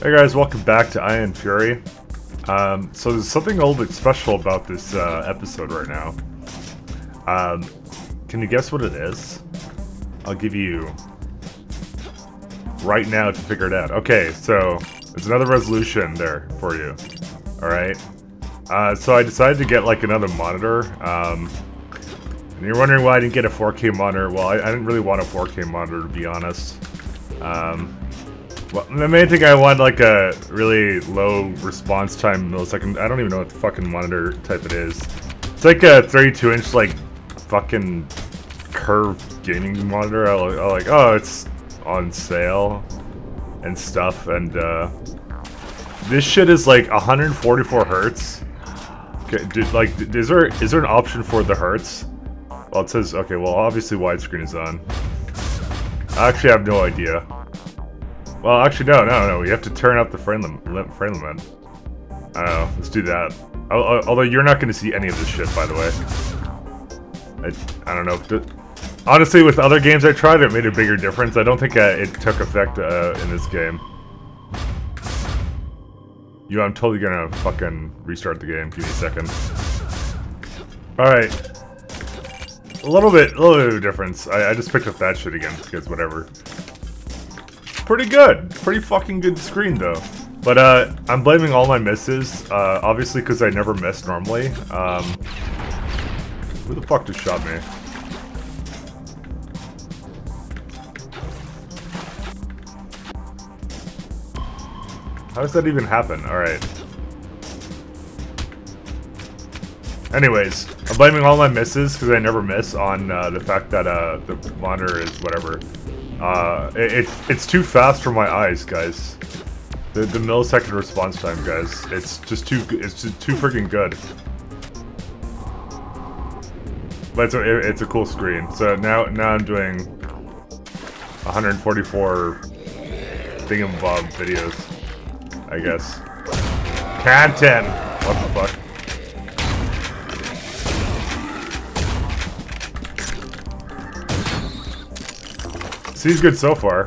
Hey guys, welcome back to Ion Fury. Um, so there's something a little bit special about this uh, episode right now. Um, can you guess what it is? I'll give you right now to figure it out. Okay, so there's another resolution there for you. Alright. Uh, so I decided to get like another monitor. Um, and you're wondering why I didn't get a 4K monitor. Well, I, I didn't really want a 4K monitor to be honest. Um, well, the main thing I want like a really low response time millisecond. I don't even know what the fucking monitor type it is. It's like a 32 inch like fucking curved gaming monitor. I like, oh it's on sale and stuff and uh, this shit is like 144 hertz. Okay, dude, like is there is there an option for the hertz? Well, it says okay. Well, obviously widescreen is on. I actually have no idea. Well, actually, no, no, no. We have to turn up the frame, lim frame limit. I don't know. Let's do that. Although you're not going to see any of this shit, by the way. I, I don't know. Honestly, with other games I tried, it made a bigger difference. I don't think uh, it took effect uh, in this game. You, I'm totally gonna fucking restart the game. Give me a second. Alright. A little bit, a little bit of a difference. I, I just picked up that shit again, because whatever pretty good. Pretty fucking good screen, though. But, uh, I'm blaming all my misses, uh, obviously because I never miss normally. Um, who the fuck just shot me? How does that even happen? Alright. Anyways, I'm blaming all my misses because I never miss on uh, the fact that uh, the monitor is whatever. Uh, it, it's too fast for my eyes, guys. The, the millisecond response time, guys. It's just too, it's just too freaking good. But it's a, it's a cool screen. So now, now I'm doing 144 thingamabob videos, I guess. Content! What the fuck? Seems good so far.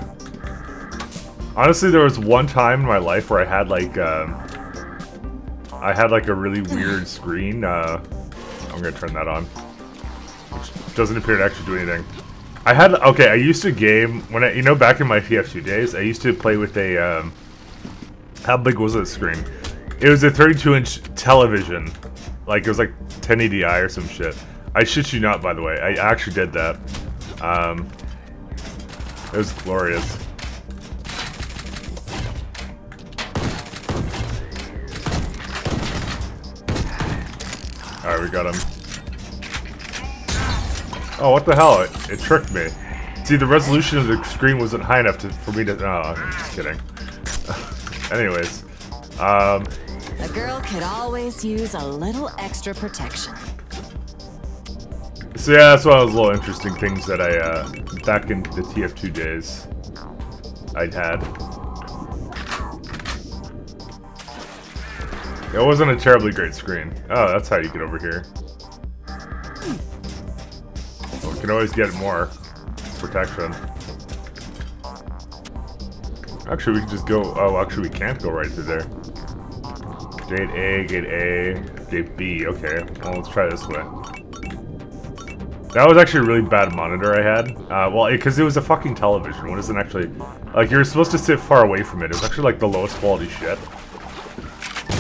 Honestly, there was one time in my life where I had like, um, I had like a really weird screen. Uh, I'm gonna turn that on. Which doesn't appear to actually do anything. I had, okay, I used to game, when I, you know, back in my TF2 days, I used to play with a, um, how big was the screen? It was a 32 inch television. Like, it was like 1080i or some shit. I shit you not, by the way. I actually did that. Um, it was glorious. Alright, we got him. Oh, what the hell? It, it, tricked me. See, the resolution of the screen wasn't high enough to, for me to... Oh, I'm just kidding. Anyways. Um... A girl could always use a little extra protection. So yeah, that's one of those little interesting things that I, uh, back in the TF2 days, I'd had. It wasn't a terribly great screen. Oh, that's how you get over here. Well, we can always get more protection. Actually, we can just go... Oh, actually, we can't go right through there. Gate A, Gate A, Gate B. Okay, well, let's try this way. That was actually a really bad monitor I had. Uh, well, because it, it, was a fucking television. What isn't actually... Like, you're supposed to sit far away from it. It was actually, like, the lowest quality shit.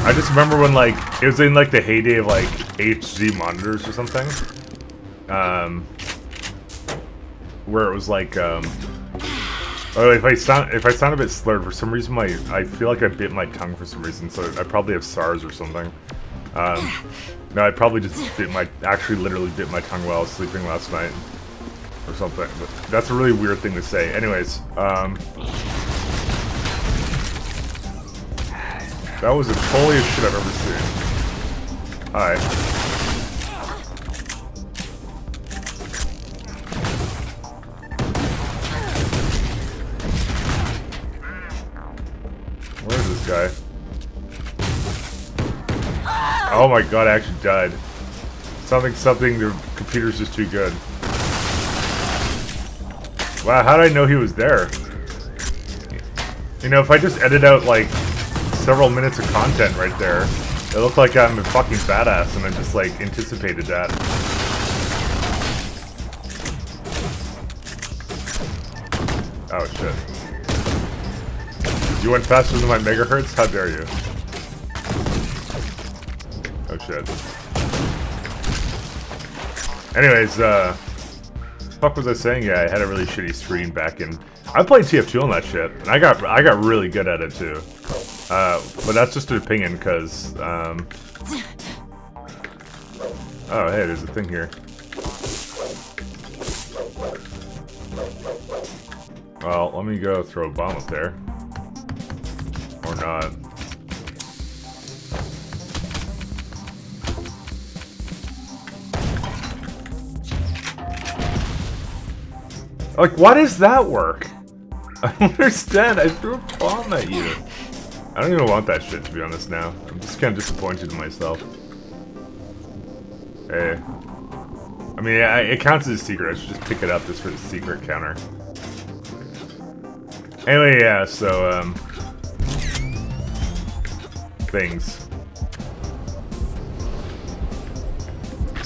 I just remember when, like, it was in, like, the heyday of, like, HD monitors or something. Um... Where it was, like, um... Oh, if I sound if I sound a bit slurred, for some reason my I feel like I bit my tongue for some reason, so I probably have SARS or something. Um, no, I probably just bit my, actually literally bit my tongue while I was sleeping last night. Or something. But that's a really weird thing to say. Anyways, um... That was the totaliest shit I've ever seen. Hi. Where is this guy? Oh my god, I actually died. Something, something, the computer's just too good. Wow, how did I know he was there? You know, if I just edit out like several minutes of content right there, it looked like I'm a fucking badass and I just like anticipated that. Oh shit. You went faster than my megahertz? How dare you? Shit. Anyways, uh... Fuck was I saying? Yeah, I had a really shitty screen back in... I played TF2 on that shit, and I got I got really good at it too. Uh, but that's just an opinion, because, um... Oh, hey, there's a thing here. Well, let me go throw a bomb up there. Or not. Like, why does that work? I don't understand. I threw a bomb at you. I don't even want that shit, to be honest, now. I'm just kind of disappointed in myself. Hey. I mean, it counts as a secret. I should just pick it up just for the secret counter. Anyway, yeah, so, um... Things.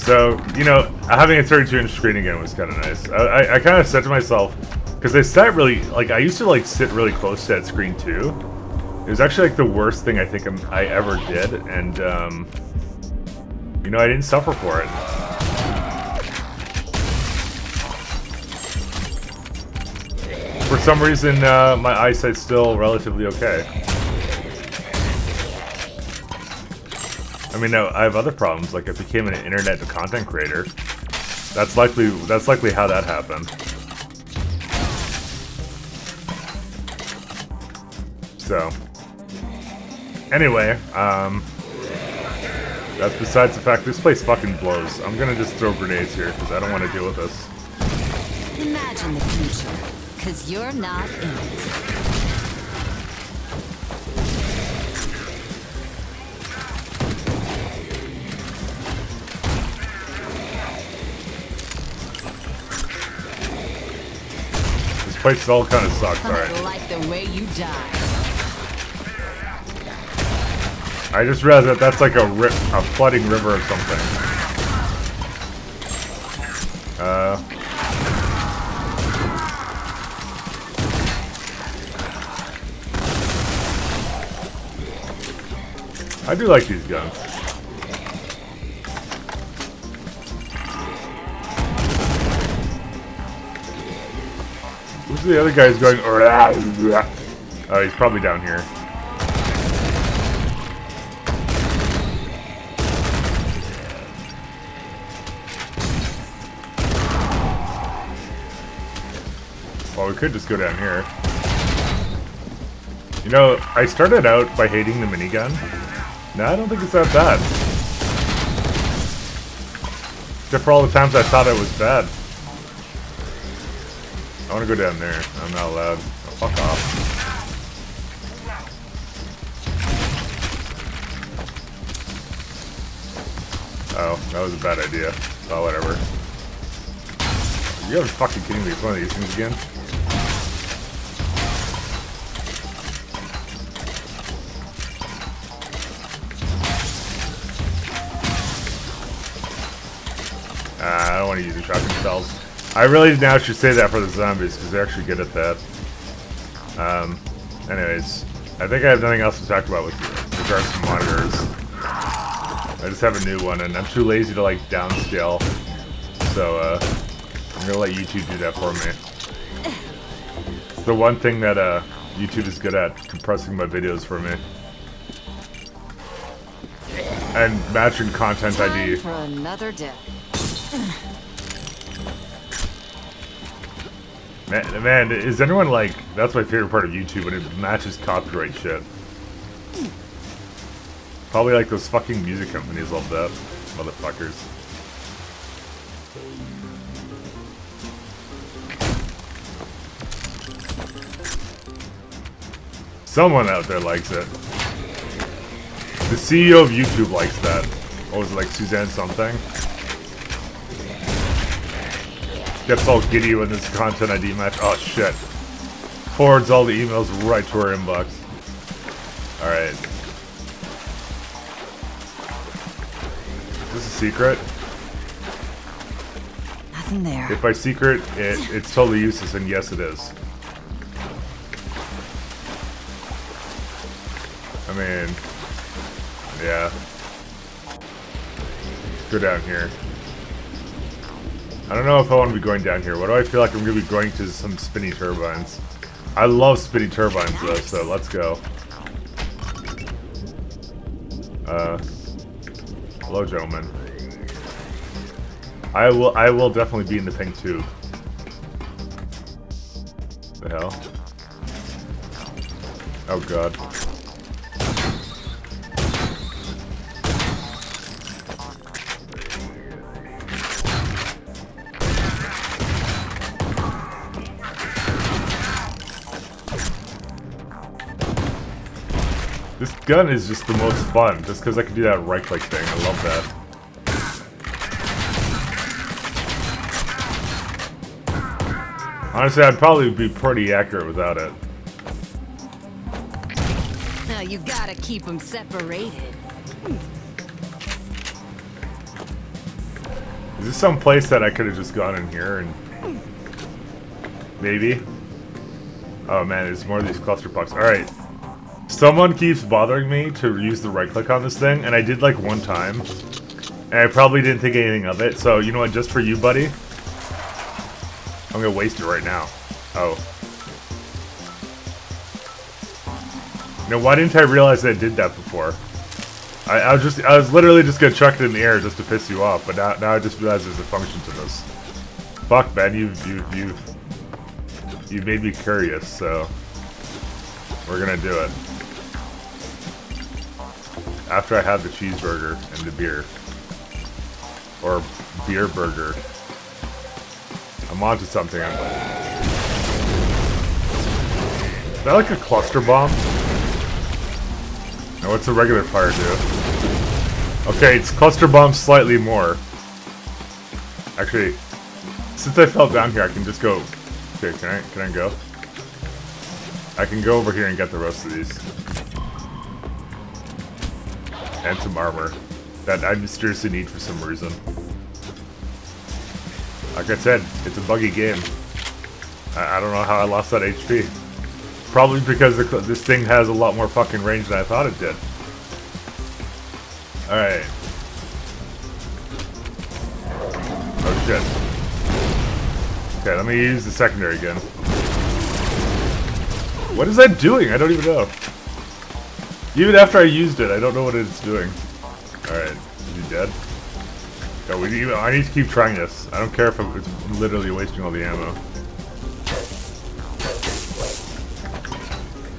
So, you know, having a 32-inch screen again was kind of nice. I, I, I kind of said to myself, because I sat really, like, I used to, like, sit really close to that screen, too. It was actually, like, the worst thing I think I'm, i ever did, and, um... You know, I didn't suffer for it. For some reason, uh, my eyesight's still relatively okay. I mean, I have other problems. Like, I became an internet content creator. That's likely. That's likely how that happened. So, anyway, um, that's besides the fact this place fucking blows. I'm gonna just throw grenades here because I don't want to deal with this. Imagine the future. Because you're not in it. Place all kind of sucks, alright. I like the way you die. I just realized that that's like a rip, a flooding river or something. Uh, I do like these guns. The other guy who's going? Oh, he's probably down here. Well, we could just go down here. You know, I started out by hating the minigun. No, I don't think it's that bad. Except for all the times I thought it was bad. I want to go down there. I'm not allowed. Oh, fuck off. Oh, that was a bad idea. Oh, whatever. You guys are fucking kidding me. It's one of these things again. Uh, I don't want to use the shotgun shells. I really now should say that for the zombies, because they're actually good at that. Um, anyways, I think I have nothing else to talk about with regards to monitors. I just have a new one, and I'm too lazy to, like, downscale. So, uh, I'm gonna let YouTube do that for me. It's the one thing that, uh, YouTube is good at, compressing my videos for me. And matching content ID. for another day. Man, man, is anyone like... That's my favorite part of YouTube, when it matches copyright shit. Probably like those fucking music companies love that. Motherfuckers. Someone out there likes it. The CEO of YouTube likes that. What was it, like Suzanne something? Gets all giddy when this content ID match. Oh shit. forwards all the emails right to our inbox. Alright. Is this a secret? Nothing there. If by secret, it, it's totally useless, and yes it is. I mean, yeah. Go down here. I don't know if I want to be going down here. What do I feel like I'm going to be going to some spinny turbines? I love spinny turbines though, so let's go. Uh, hello gentlemen. I will I will definitely be in the pink tube. The hell? Oh god. Gun is just the most fun, just because I can do that right-click thing. I love that. Honestly, I'd probably be pretty accurate without it. Now you gotta keep them separated. Is this some place that I could have just gone in here and... Maybe? Oh man, there's more of these cluster pucks. Alright. Someone keeps bothering me to use the right click on this thing, and I did like one time. And I probably didn't think anything of it, so you know what, just for you, buddy, I'm gonna waste it right now. Oh. Now, why didn't I realize I did that before? I, I was just, I was literally just gonna chuck it in the air just to piss you off, but now, now I just realize there's a function to this. Fuck, man, you've, you've, you've, you've made me curious, so we're gonna do it. After I have the cheeseburger and the beer. Or beer burger. I'm onto something. I'm Is that like a cluster bomb? Now what's a regular fire do? Okay, it's cluster bomb slightly more. Actually, since I fell down here, I can just go. Okay, can I can I go? I can go over here and get the rest of these. And some armor. That I mysteriously need for some reason. Like I said, it's a buggy game. I, I don't know how I lost that HP. Probably because the, this thing has a lot more fucking range than I thought it did. Alright. Oh shit. Okay, let me use the secondary again. What is that doing? I don't even know. Even after I used it, I don't know what it's doing. Alright, is he dead? No, we need, I need to keep trying this. I don't care if I'm, it's literally wasting all the ammo.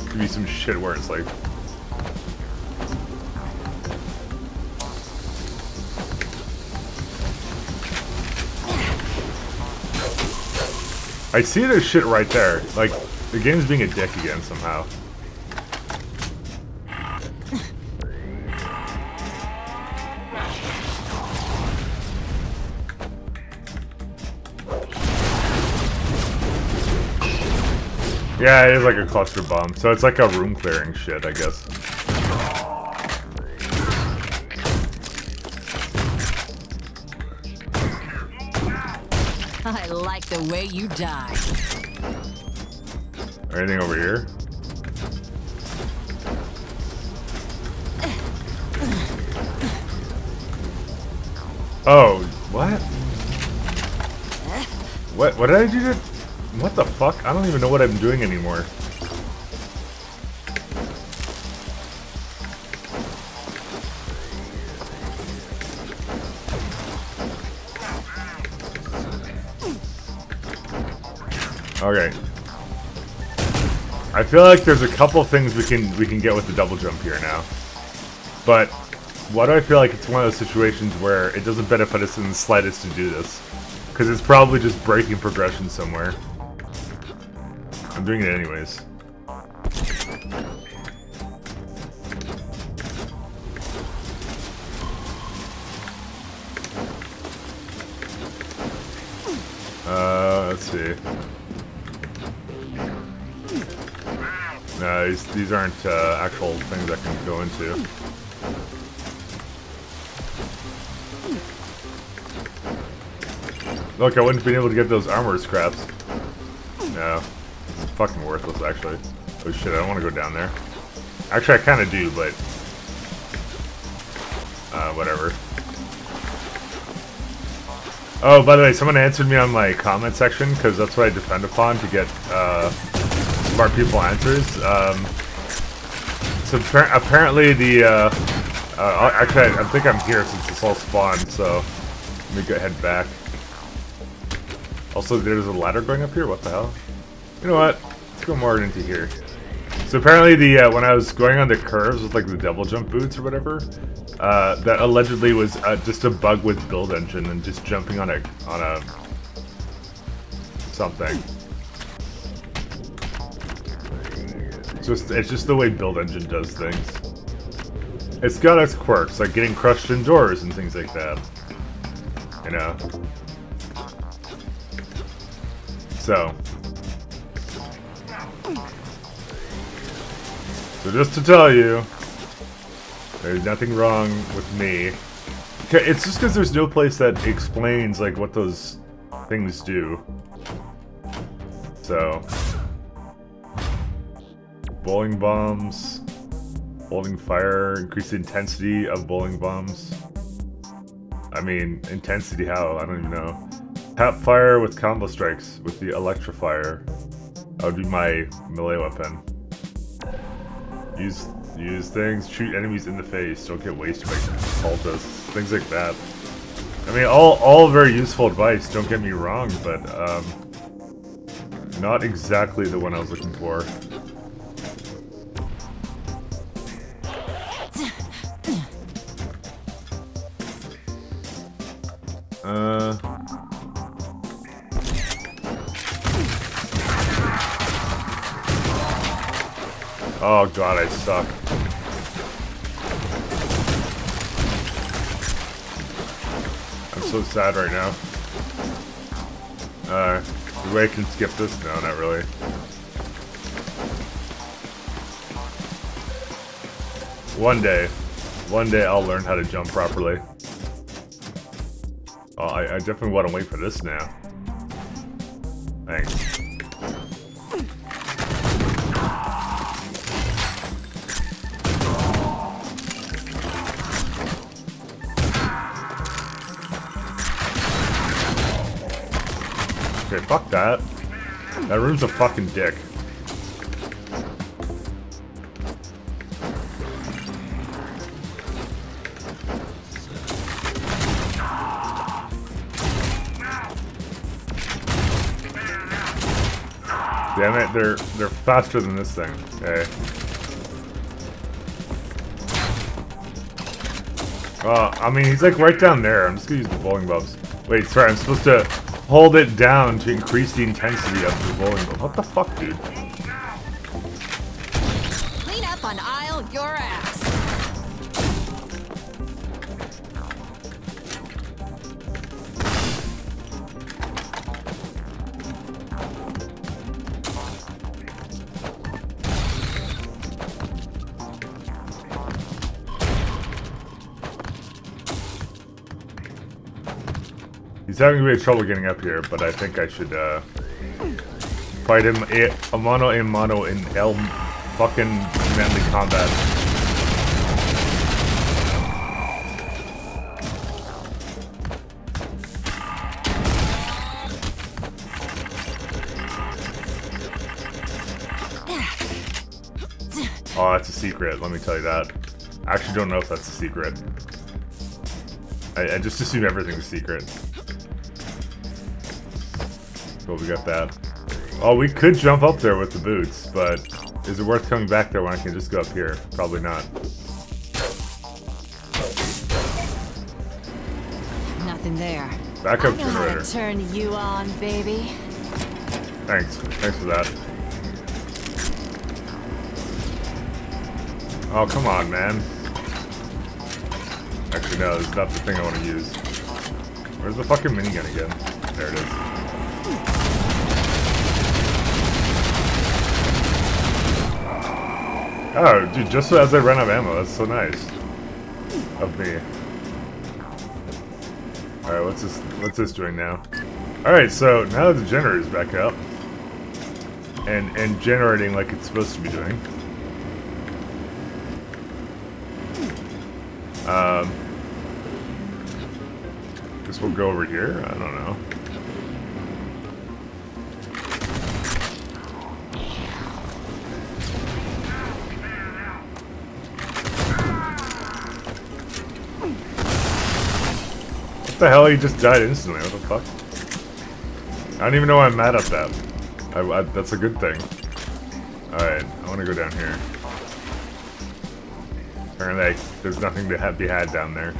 Give me some shit where it's like... I see this shit right there. Like, the game's being a dick again somehow. Yeah, it is like a cluster bomb. So it's like a room clearing shit, I guess. I like the way you die. Anything over here? Oh, what? What? What did I do to... What the fuck? I don't even know what I'm doing anymore. Okay. I feel like there's a couple things we can we can get with the double jump here now. But why do I feel like it's one of those situations where it doesn't benefit us in the slightest to do this? Because it's probably just breaking progression somewhere. I'm doing it anyways. Uh, let's see. Anyways, these aren't uh, actual things I can go into. Look, I wouldn't have been able to get those armor scraps. Fucking worthless, actually. Oh shit, I don't want to go down there. Actually, I kind of do, but... Uh, whatever. Oh, by the way, someone answered me on my comment section, because that's what I depend upon to get, uh, smart people answers. Um, so apparently the, uh, uh, actually, I, I think I'm here since this all spawned, so let me go head back. Also, there's a ladder going up here? What the hell? You know what? Go more into here. So apparently the, uh, when I was going on the curves with like the double jump boots or whatever, uh, that allegedly was uh, just a bug with build engine and just jumping on a, on a, something. It's just, it's just the way build engine does things. It's got its quirks, like getting crushed indoors and things like that. You know? So. So just to tell you, there's nothing wrong with me. It's just because there's no place that explains like what those things do. So. Bowling bombs. Bowling fire. Increase the intensity of bowling bombs. I mean, intensity how? I don't even know. Tap fire with combo strikes with the electrifier. That would be my melee weapon. Use use things, shoot enemies in the face, don't get wasted by cultists, things like that. I mean, all all very useful advice. Don't get me wrong, but um, not exactly the one I was looking for. Uh. Oh god, I suck. I'm so sad right now. Uh, the I can skip this? No, not really. One day. One day I'll learn how to jump properly. Oh, I, I definitely want to wait for this now. Okay, fuck that. That room's a fucking dick. Damn it, they're they're faster than this thing. Okay. Uh, I mean, he's like right down there. I'm just gonna use the bowling bubs. Wait, sorry, I'm supposed to hold it down to increase the intensity of the ball. What the fuck, dude? He's having of trouble getting up here, but I think I should uh, fight him a, a mano a mano in El fucking manly combat. Oh, that's a secret, let me tell you that. I actually don't know if that's a secret. I, I just assume everything's a secret. Cool, we got that. Oh, we could jump up there with the boots, but is it worth coming back there when I can just go up here? Probably not. Nothing there. Backup I know generator. How to turn you on, baby. Thanks. Thanks for that. Oh, come on, man. Actually, no, that's not the thing I want to use. Where's the fucking minigun again? There it is. Oh, dude, just as I ran out of ammo. That's so nice. Of me. Alright, what's this what's this doing now? Alright, so now the generator's back up. And and generating like it's supposed to be doing. Um Guess we'll go over here? I don't know. What the hell? He just died instantly. What the fuck? I don't even know why I'm mad at that. I, I, that's a good thing. Alright, I want to go down here. Apparently, there's nothing to have, be had down there.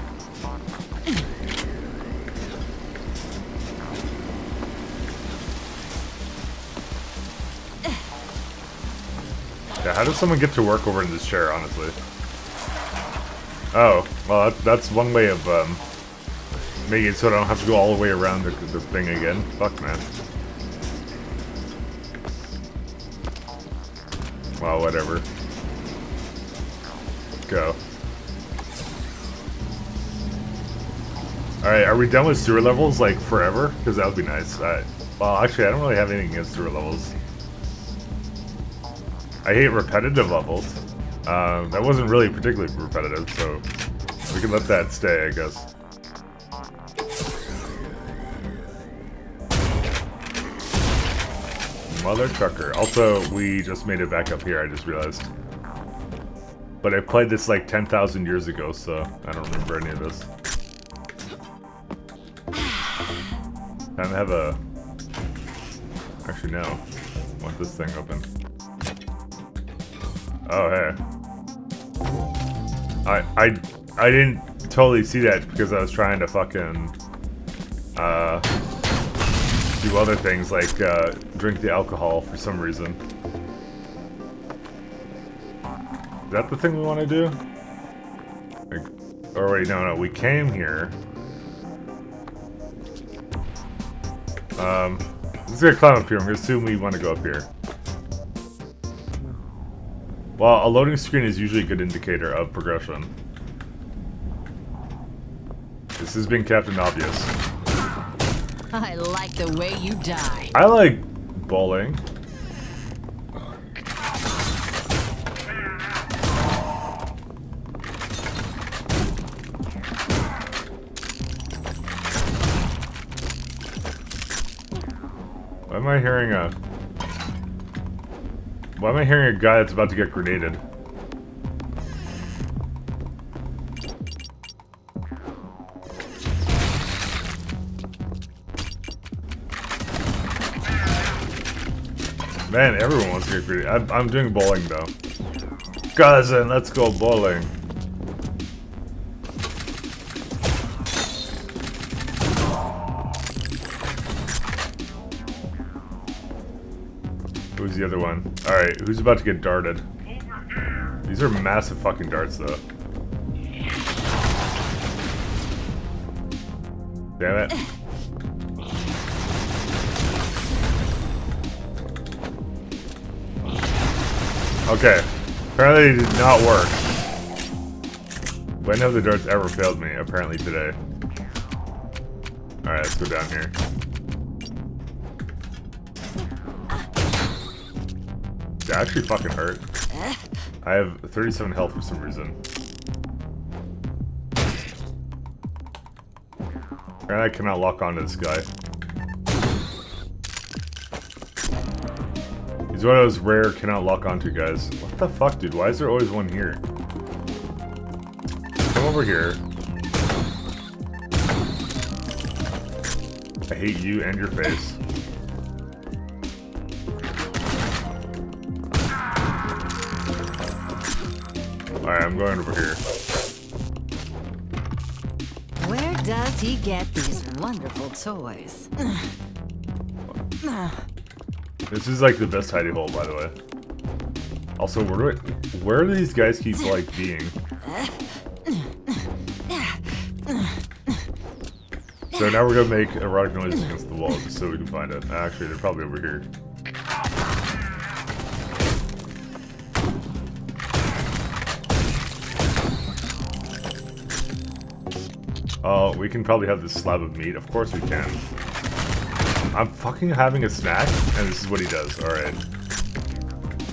Yeah, how does someone get to work over in this chair, honestly? Oh, well, that, that's one way of um, making it so I don't have to go all the way around the, the thing again. Fuck, man. Well, whatever. Go. Alright, are we done with sewer levels, like, forever? Because that would be nice. I, well, actually, I don't really have anything against sewer levels. I hate repetitive levels. Uh, that wasn't really particularly repetitive, so we can let that stay, I guess. Mother trucker. Also, we just made it back up here, I just realized. But I played this like 10,000 years ago, so I don't remember any of this. Time to have a... Actually, no. I want this thing open. Oh, hey. I, I, I didn't totally see that because I was trying to fucking, uh, do other things like, uh, drink the alcohol for some reason. Is that the thing we want to do? Like, or wait, no, no, we came here. Um, let's get climb up here. I'm gonna assume we want to go up here. Well, a loading screen is usually a good indicator of progression. This has been Captain Obvious. I like the way you die. I like bowling. Why am I hearing a... Why am I hearing a guy that's about to get grenaded? Man, everyone wants to get greedy. I'm, I'm doing bowling though. Cousin, let's go bowling. Who's the other one? Alright, who's about to get darted? These are massive fucking darts, though. Damn it. Okay. Apparently it did not work. When have the darts ever failed me? Apparently today. Alright, let's go down here. That actually fucking hurt. I have 37 health for some reason. And I cannot lock onto this guy. He's one of those rare cannot lock onto guys. What the fuck, dude? Why is there always one here? Come over here. I hate you and your face. Alright, I'm going over here. Where does he get these wonderful toys? This is like the best hiding hole, by the way. Also, where do I, where do these guys keep like being? So now we're gonna make erotic noises against the wall just so we can find it. Actually, they're probably over here. Oh, uh, we can probably have this slab of meat. Of course we can. I'm fucking having a snack, and this is what he does. Alright.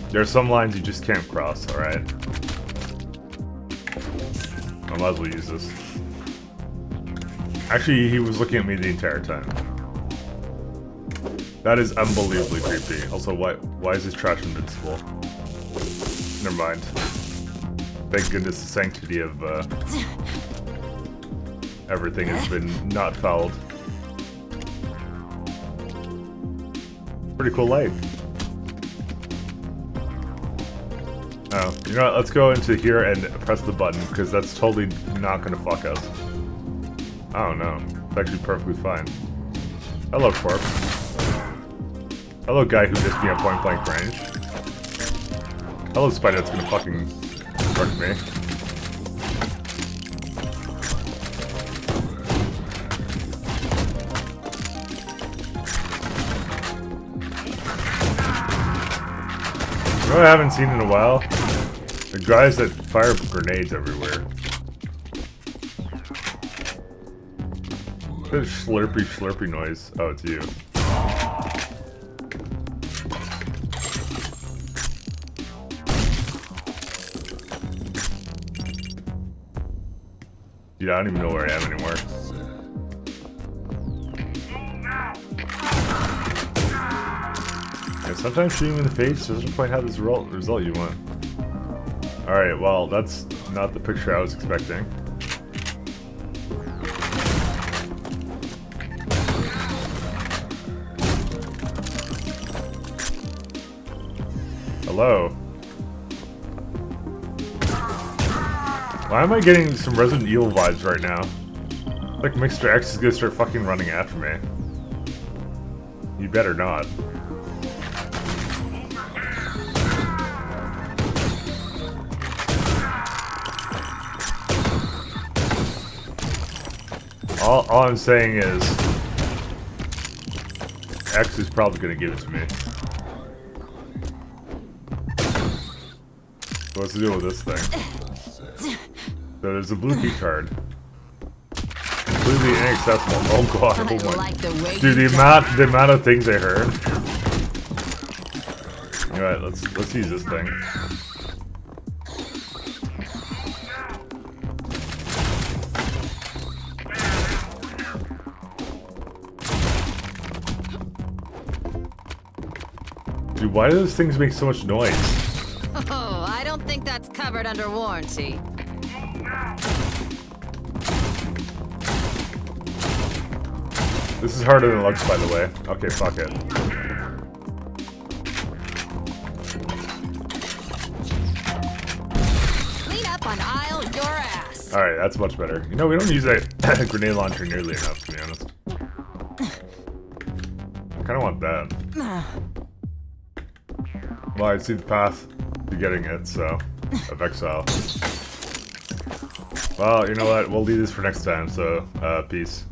There are some lines you just can't cross, alright? I might as well use this. Actually, he was looking at me the entire time. That is unbelievably creepy. Also, why why is this trash invincible? Never mind. Thank goodness the sanctity of uh, everything has been not fouled. Pretty cool light. Oh, you know what? Let's go into here and press the button, because that's totally not going to fuck us. Oh no, it's actually perfectly fine. Hello, Corp. Hello, guy who missed me at point blank range. Hello, spider that's gonna fucking hurt me. Know I haven't seen in a while? The guys that fire grenades everywhere. That slurpy slurpy noise. Oh, it's you. Dude, I don't even know where I am anymore. Sometimes shooting in the face doesn't quite have the result, result you want. Alright, well, that's not the picture I was expecting. Hello. Why am I getting some Resident Evil vibes right now? Like Mr. X is gonna start fucking running after me. You better not. All, all I'm saying is X is probably gonna give it to me. What's the deal with this thing? So there's a blue key card. Completely inaccessible. Oh god, oh my. the Dude, the amount the amount of things I heard. Alright, let's let's use this thing. Dude, why do those things make so much noise? Oh, I don't think that's covered under warranty. This is harder than it looks, by the way. Okay, fuck it. Clean up on aisle your ass. Alright, that's much better. You know, we don't use that grenade launcher nearly enough, to be honest. Well, I see the path to getting it, so... Of exile. Well, you know what? We'll leave this for next time, so, uh, peace.